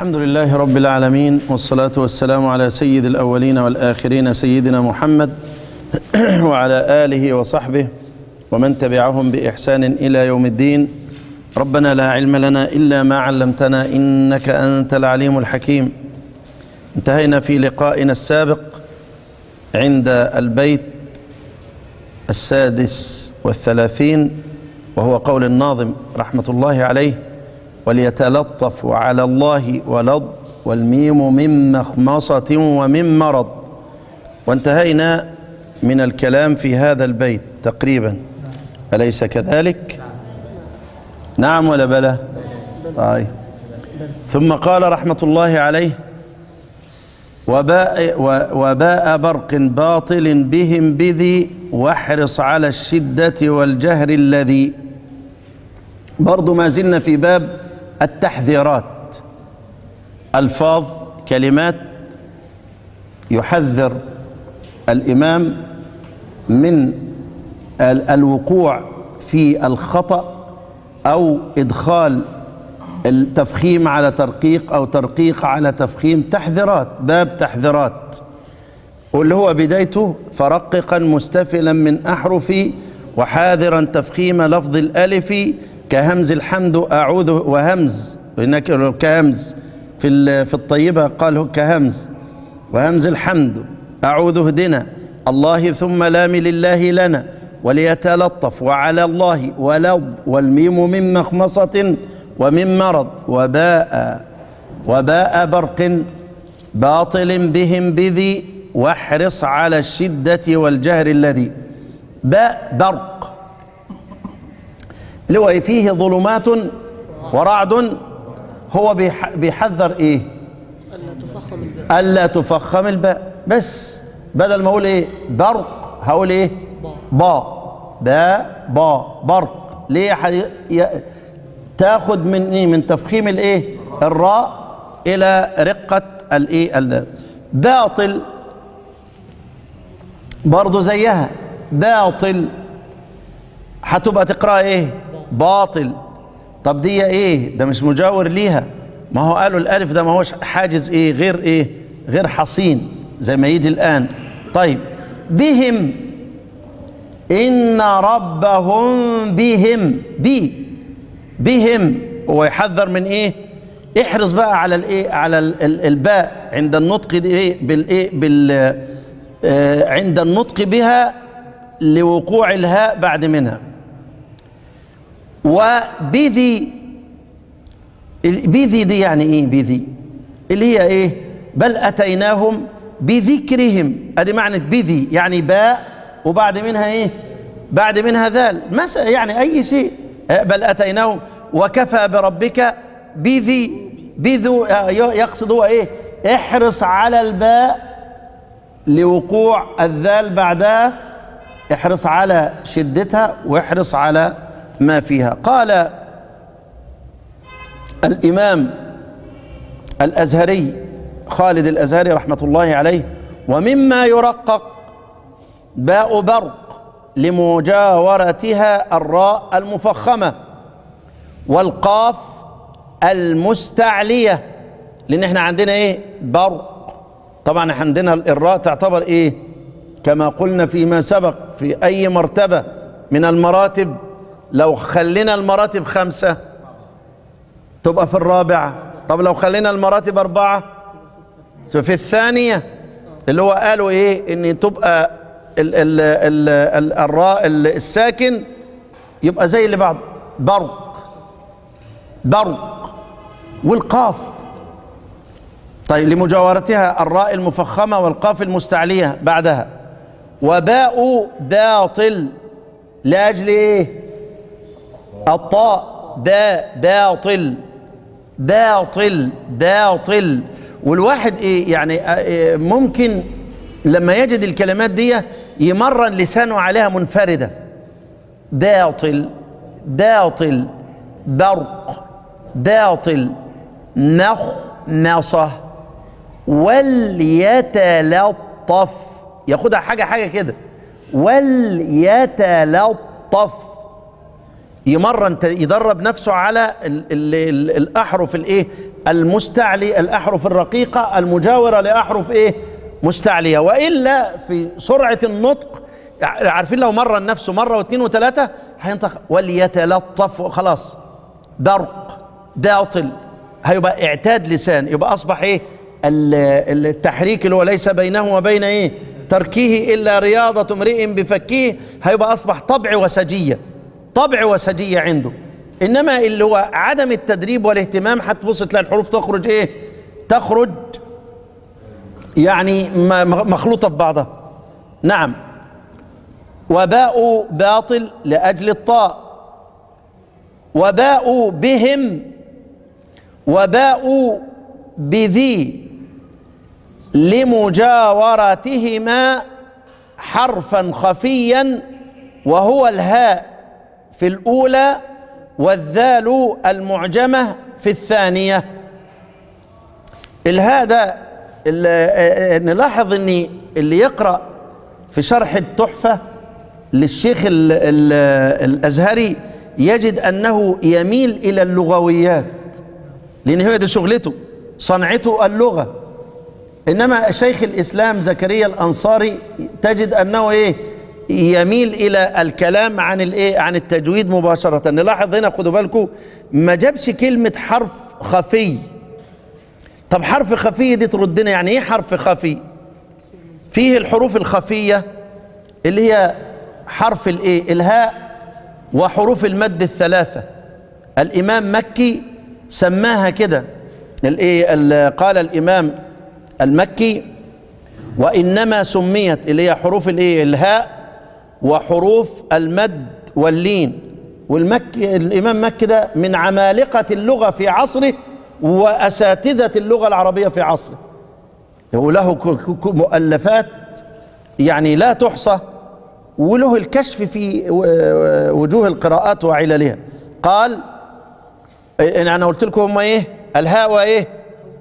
الحمد لله رب العالمين والصلاة والسلام على سيد الأولين والآخرين سيدنا محمد وعلى آله وصحبه ومن تبعهم بإحسان إلى يوم الدين. ربنا لا علم لنا إلا ما علمتنا إنك أنت العليم الحكيم. انتهينا في لقائنا السابق عند البيت السادس والثلاثين وهو قول الناظم رحمة الله عليه. وليتلطف على الله ولض والميم من مخمصة ومن مرض. وانتهينا من الكلام في هذا البيت تقريبا. أليس كذلك؟ نعم ولا بلى؟ طيب. ثم قال رحمة الله عليه وباء, وباء برق باطل بهم بذي واحرص على الشدة والجهر الذي. برضو ما زلنا في باب التحذيرات. ألفاظ كلمات يحذر الإمام من الوقوع في الخطأ أو إدخال التفخيم على ترقيق أو ترقيق على تفخيم. تحذيرات باب تحذيرات. واللي هو بدايته فرققا مستفلا من أحرفي وحاذرا تفخيم لفظ الألف كهمز الحمد أعوذ وهمز. هناك كهمز في في الطيبة قال كهمز. وهمز الحمد أعوذ اهدنا. الله ثم لام لله لنا وليتلطف وعلى الله ولض والميم من مخمصة ومن مرض وباء وباء برق باطل بهم بذي واحرص على الشدة والجهر الذي باء برق. اللي هو فيه ظلمات ورعد هو بيحذر إيه؟ ألا تفخم الباء. ألا تفخم الباء. بس بدل ما أقول إيه؟ برق هقول إيه؟ با باء. با برق. ليه. ي... تاخد من إيه من تفخيم الإيه؟ الراء إلى رقة الإيه؟ ال... باطل. برضه زيها. باطل. هتبقى تقرأ إيه؟ باطل. طب دي إيه؟ ده مش مجاور ليها. ما هو قالوا الألف ده ما هوش حاجز إيه؟ غير إيه؟ غير حصين زي ما يجي الآن. طيب بهم. إن ربهم بهم. بي. بهم. هو يحذر من إيه؟ احرص بقى على الإيه؟ على ال ال الباء عند النطق دي إيه؟ بالايه بال آه عند النطق بها لوقوع الهاء بعد منها. وبذي بذي دي يعني إيه بذي اللي هي إيه؟ بل أتيناهم بذكرهم. أدي معنى بذي يعني باء وبعد منها إيه؟ بعد منها ذال. مثلا يعني أي شيء. بل أتيناهم. وكفى بربك بذي بذو يقصد هو إيه؟ احرص على الباء لوقوع الذال بعدها. احرص على شدتها واحرص على ما فيها. قال الإمام الأزهري خالد الأزهري رحمة الله عليه ومما يرقق باء برق لمجاورتها الراء المفخمة والقاف المستعلية لأن إحنا عندنا إيه؟ برق. طبعا عندنا الراء تعتبر إيه؟ كما قلنا فيما سبق في أي مرتبة من المراتب لو خلينا المراتب خمسة تبقى في الرابعة. طب لو خلينا المراتب أربعة في الثانية اللي هو قالوا إيه؟ إن تبقى ال ال ال ال الراء الساكن يبقى زي اللي بعض برق. برق والقاف. طيب لمجاورتها الراء المفخمة والقاف المستعلية بعدها. وباء باطل لأجل إيه؟ الطاء باء باطل. باطل باطل. والواحد إيه يعني ممكن لما يجد الكلمات دي يمرن لسانه عليها منفردة. باطل باطل. برق باطل. مخمصة وليتلطف. ياخدها حاجة حاجة كده. وليتلطف. يمرن يدرب نفسه على ال ال ال الأحرف الايه؟ المستعلي الأحرف الرقيقة المجاورة لأحرف إيه؟ مستعلية. وإلا في سرعة النطق عارفين لو مرة النفس مرة واثنين وثلاثة هينطق وليتلطف خلاص برق داطل هيبقى اعتاد لسان يبقى أصبح إيه؟ ال- التحريك اللي هو ليس بينه وبين إيه؟ تركيه إلا رياضة امرئ بفكيه هيبقى أصبح طبع وسجية. طبع وسجية عنده. إنما اللي هو عدم التدريب والاهتمام هتبص تلاقي الحروف تخرج إيه؟ تخرج يعني م- مخلوطة ببعضها. نعم. وباء باطل لأجل الطاء. وباء بهم. وباء بذي. لمجاورتهما حرفا خفيا. وهو الهاء. في الأولى والذال المعجمة في الثانية. الهاء ده ال- نلاحظ ان اللي يقرأ في شرح التحفة للشيخ ال ال الأزهري يجد أنه يميل إلى اللغويات لأن هي دي شغلته صنعته اللغة. إنما شيخ الإسلام زكريا الأنصاري تجد أنه إيه؟ يميل إلى الكلام عن الإيه؟ عن التجويد مباشرة. نلاحظ هنا خدوا بالكم ما جابش كلمة حرف خفي. طب حرف خفي دي تردنا يعني إيه حرف خفي؟ فيه الحروف الخفية اللي هي حرف الإيه؟ الهاء وحروف المد الثلاثة. الإمام مكي سماها كده. الإيه؟ ال- قال الإمام المكي وإنما سميت اللي هي حروف الإيه؟ الهاء وحروف المد واللين. والمكي الإمام مكي ده من عمالقة اللغة في عصره وأساتذة اللغة العربية في عصره. وله مؤلفات يعني لا تحصى وله الكشف في وجوه القراءات وعللها قال أنا قلت لكم هم إيه؟ الهاء وإيه؟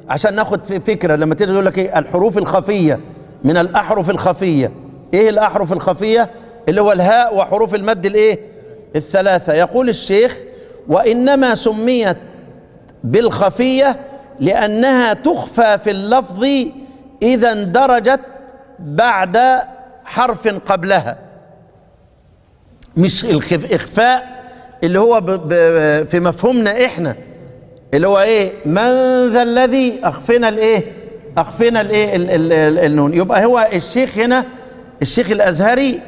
عشان ناخد فكرة. لما تيجي يقول لك إيه؟ الحروف الخفية من الأحرف الخفية. إيه الأحرف الخفية؟ اللي هو الهاء وحروف المد الايه؟ الثلاثة. يقول الشيخ وإنما سميت بالخفية لأنها تخفى في اللفظ إذا اندرجت بعد حرف قبلها. مش إخفاء اللي هو في مفهومنا إحنا. اللي هو إيه؟ من ذا الذي اخفنا الإيه؟ اخفنا الإيه؟ ال- ال- ال- النون. يبقى هو الشيخ هنا الشيخ الأزهري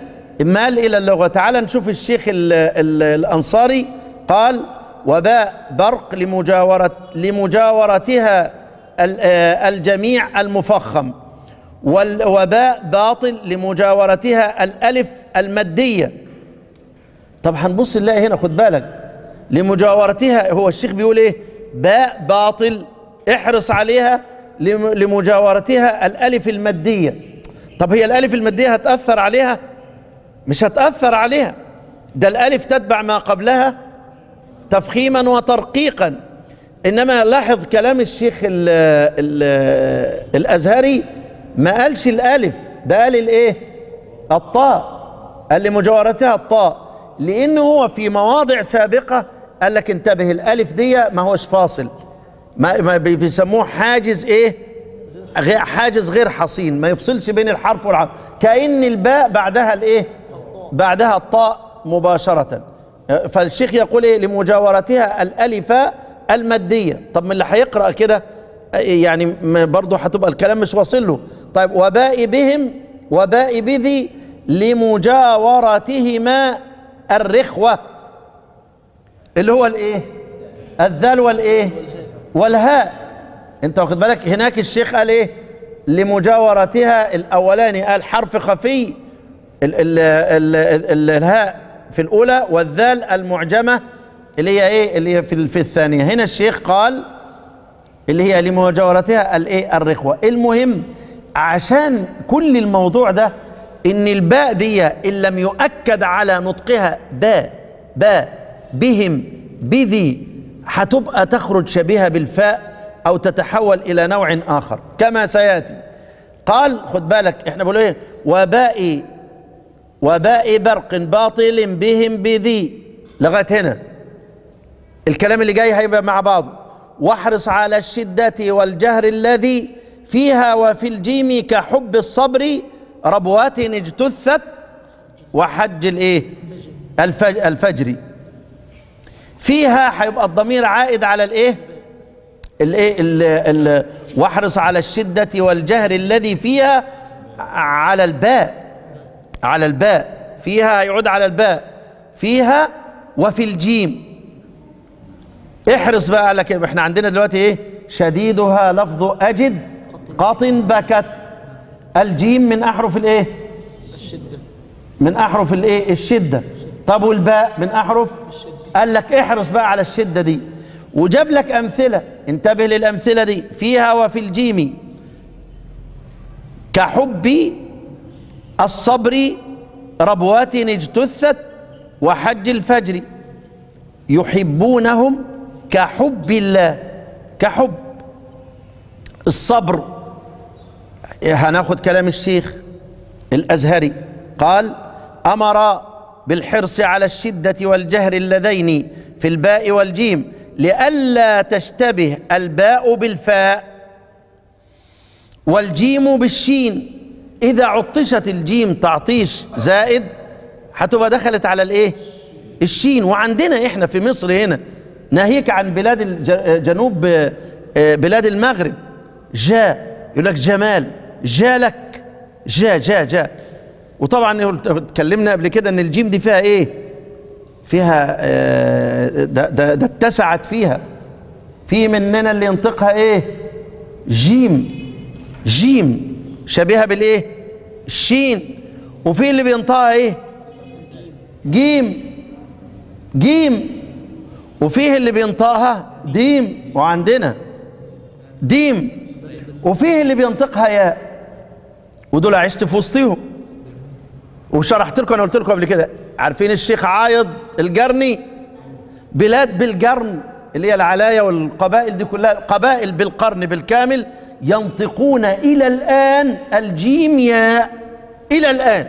مال إلى اللغة. تعال نشوف الشيخ ال ال الأنصاري قال وباء برق لمجاورة لمجاورتها آه، الجميع المفخم والوباء باطل لمجاورتها الألف الماديه طب هنبص نلاقي هنا خد بالك لمجاورتها هو الشيخ بيقول إيه؟ باء باطل احرص عليها لم- لمجاورتها الألف الماديه طب هي الألف الماديه هتأثر عليها؟ مش هتأثر عليها. ده الألف تتبع ما قبلها تفخيما وترقيقا. إنما لاحظ كلام الشيخ ال ال الأزهري ما قالش الألف ده قال الإيه؟ الطاء. قال لمجاورتها الطاء. لأنه هو في مواضع سابقة قال لك انتبه الألف دي ما هوش فاصل. ما, ما بي- بيسموه حاجز غير حاجز غير حصين. ما يفصلش بين الحرف والحرف كأن الباء بعدها الإيه؟ بعدها الطاء مباشرة. فالشيخ يقول إيه؟ لمجاورتها الألف المادية. طب من اللي هيقرأ كده؟ يعني م- برضه هتبقى الكلام مش واصل له. طيب وباء بهم وباء بذي لمجاورتهما الرخوة. اللي هو الإيه؟ الذال والإيه؟ والهاء. أنت واخد بالك؟ هناك الشيخ قال إيه؟ لمجاورتها الأولاني قال حرف خفي الهاء في الأولى والذال المعجمة اللي هي إيه؟ اللي هي في, في الثانية. هنا الشيخ قال اللي هي لمجاورتها الايه الرخوه المهم عشان كل الموضوع ده إن الباء دي إن لم يؤكد على نطقها باء باء بهم بذي هتبقى تخرج شبيهة بالفاء أو تتحول إلى نوع آخر. كما سيأتي. قال خد بالك إحنا بنقول إيه؟ وباء وباء برق باطل بهم بذي. لغاية هنا. الكلام اللي جاي هيبقى مع بعضه واحرص على الشدة والجهر الذي فيها وفي الجيم كحب الصبر ربوات اجتثت وحج الإيه؟ الفج الفجر. فيها هيبقى الضمير عائد على الإيه؟ الإيه؟ ال- ال- واحرص على الشدة والجهر الذي فيها على الباء. على الباء. فيها يعود على الباء. فيها وفي الجيم. احرص بقى على كده إحنا عندنا دلوقتي إيه؟ شديدها لفظ أجد قط بكت. الجيم من أحرف الإيه؟ الشدة. من أحرف الإيه؟ الشدة. طب والباء من أحرف؟ قال لك احرص بقى على الشدة دي. وجاب لك أمثلة. انتبه للأمثلة دي. فيها وفي الجيم. كحب الصبر ربوات اجتثت وحج الفجر يحبونهم كحب الله كحب. الصبر هناخد كلام الشيخ الأزهري قال أمر بالحرص على الشدة والجهر اللذين في الباء والجيم لئلا تشتبه الباء بالفاء والجيم بالشين. إذا عطشت الجيم تعطيش زائد هتبقى دخلت على الإيه؟ الشين. وعندنا إحنا في مصر هنا ناهيك عن بلاد جنوب آه، بلاد المغرب. جاء يقول لك جمال جاء لك. جاء جاء جاء وطبعا اتكلمنا قبل كده إن الجيم دي فيها إيه؟ فيها آه، ده, ده, ده اتسعت فيها. في مننا اللي ينطقها إيه؟ جيم. جيم. شبيهة بالإيه؟ الشين وفي اللي بينطقها إيه؟ جيم. جيم. وفيه اللي بينطقها ديم. وعندنا ديم. وفيه اللي بينطقها ياء. ودول عشت في وسطهم وشرحت لكم أنا قلت لكم قبل كده عارفين الشيخ عايض الجرني بلاد بالجرن اللي هي العلايا والقبائل دي كلها قبائل بالقرن بالكامل ينطقون إلى الآن الجيم ياء إلى الآن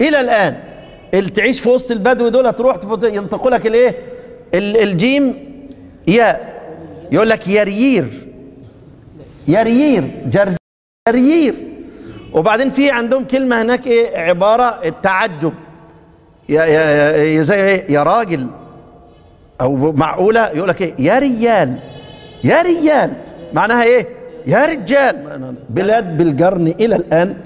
إلى الآن. اللي تعيش في وسط البدو دول تروح ينطقوا لك الإيه؟ ال- الجيم ياء يقول لك يريير يريير جر- جريير. وبعدين في عندهم كلمة هناك إيه؟ عبارة التعجب. يا يا يا زي إيه؟ يا راجل. أو معقولة؟ يقول لك إيه؟ يا ريال يا ريال. معناها إيه؟ يا رجال. بلاد بالقرن إلى الآن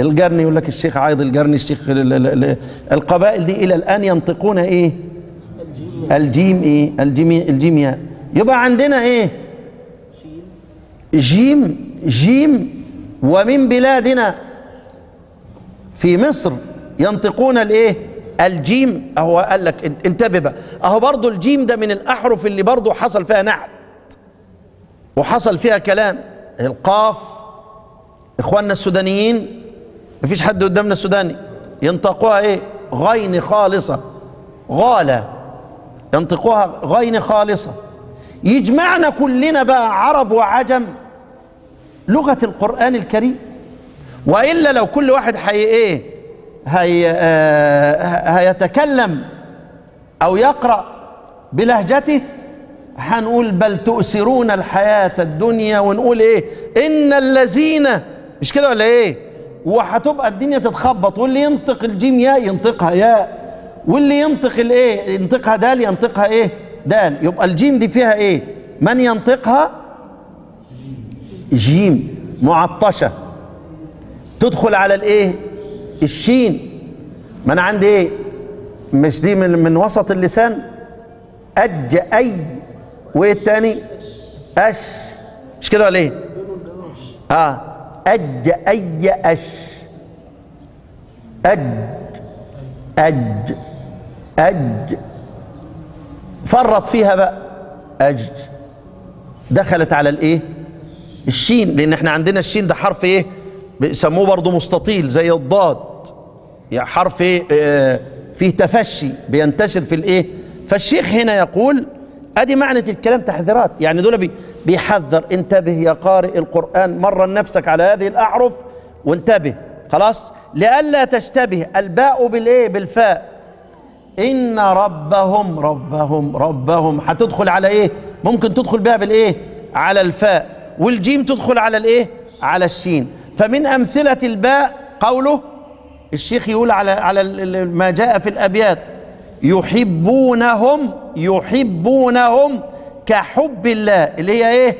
القرن يقول لك الشيخ عايض القرني الشيخ ال- ال- ال- القبائل دي إلى الآن ينطقون إيه؟ الجيم إيه؟ الجيم الجيم ياء. يبقى عندنا إيه؟ جيم جيم. ومن بلادنا في مصر ينطقون الإيه؟ الجيم اهو قال لك انتبه بقى. أهو برضو الجيم ده من الأحرف اللي برضو حصل فيها نحت وحصل فيها كلام. القاف إخواننا السودانيين مفيش حد قدامنا سوداني. ينطقوها إيه؟ غين خالصة. غالة. ينطقوها غين خالصة. يجمعنا كلنا بقى عرب وعجم. لغة القرآن الكريم. وإلا لو كل واحد حي إيه؟ هي آه هيتكلم أو يقرأ بلهجته هنقول بل تؤثرون الحياة الدنيا ونقول إيه؟ إن الذين مش كده ولا إيه؟ وهتبقى الدنيا تتخبط واللي ينطق الجيم ياء ينطقها ياء واللي ينطق الايه ينطقها دال ينطقها إيه؟ دال. يبقى الجيم دي فيها إيه؟ من ينطقها؟ جيم. معطشة. تدخل على الايه الشين. ما أنا عندي إيه؟ مش دي من, من وسط اللسان. أج أي. وإيه التاني؟ أش. مش كده ولا إيه؟ آه. أج أي أش. أج. أج. أج. فرط فيها بقى. أج. دخلت على الإيه؟ الشين. لأن إحنا عندنا الشين ده حرف إيه؟ بيسموه برضه مستطيل زي الضاد. يعني حرف إيه؟ آه فيه تفشي بينتشر في الإيه؟ فالشيخ هنا يقول أدي معنى الكلام تحذيرات. يعني دول بي بيحذر. انتبه يا قارئ القرآن مرن نفسك على هذه الاحرف وانتبه. خلاص؟ لئلا تشتبه. الباء بالإيه؟ بالفاء. إن ربهم ربهم ربهم. هتدخل على إيه؟ ممكن تدخل بها بالإيه؟ على الفاء. والجيم تدخل على الإيه؟ على الشين. فمن أمثلة الباء قوله الشيخ يقول على على ما جاء في الأبيات يحبونهم يحبونهم كحب الله اللي هي إيه؟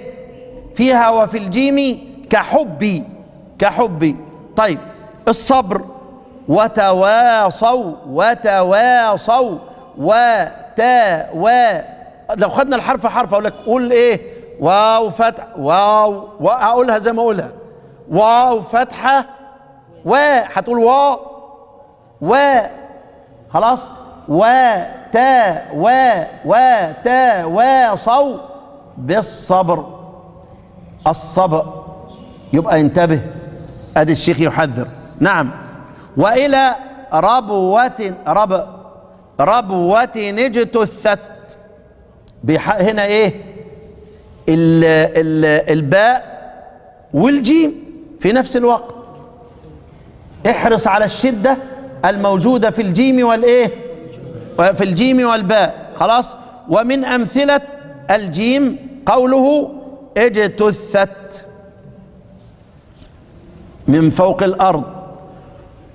فيها وفي الجيم كحبي كحبي. طيب الصبر وتواصوا وتواصوا وتا و لو خدنا الحرف حرف أقول لك قول إيه؟ واو فتح واو واقولها زي ما أقولها. واو فتحة و هتقول وا و خلاص و تا و و تا واصوا بالصبر. الصبر. يبقى انتبه. ادي الشيخ يحذر. نعم. وإلى ربوة رب ربوة اجتثت. هنا إيه؟ ال ال الباء والجيم. في نفس الوقت. احرص على الشدة الموجودة في الجيم والإيه؟ في الجيم والباء. خلاص؟ ومن أمثلة الجيم قوله اجتثت. من فوق الأرض.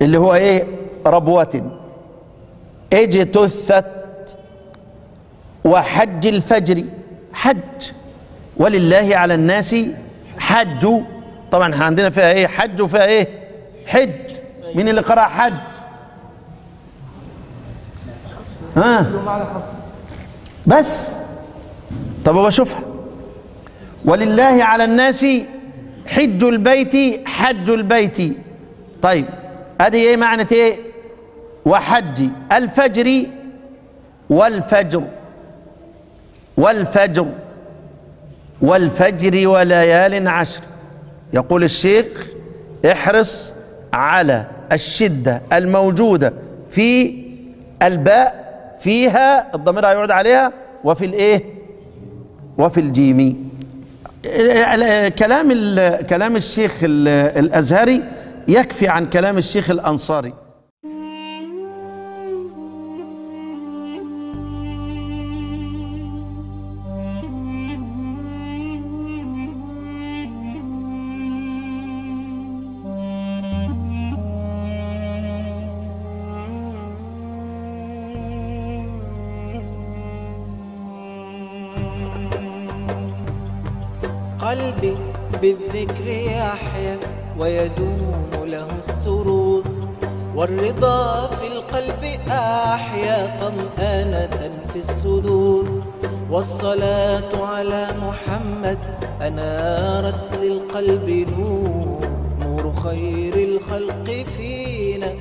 اللي هو إيه؟ ربوة. اجتثت. وحج الفجر. حج. ولله على الناس حج. طبعا إحنا عندنا فيها إيه؟ حج وفيها إيه؟ حج. مين اللي قرأ حج؟ ها؟ بس. طب بشوفها ولله على الناس حج البيت حج البيت. طيب. أدي إيه معنى إيه؟ وحج. الفجر والفجر. والفجر. والفجر وليال عشر. يقول الشيخ احرص على الشدة الموجودة في الباء فيها الضمير هيعود عليها وفي الايه؟ وفي الجيم. كلام كلام الشيخ ال- الأزهري يكفي عن كلام الشيخ الأنصاري. قلبي بالذكر يحيا ويدوم له السرور والرضا في القلب أحيا طمأنة في الصدور. والصلاة على محمد أنارت للقلب نور نور خير الخلق فينا.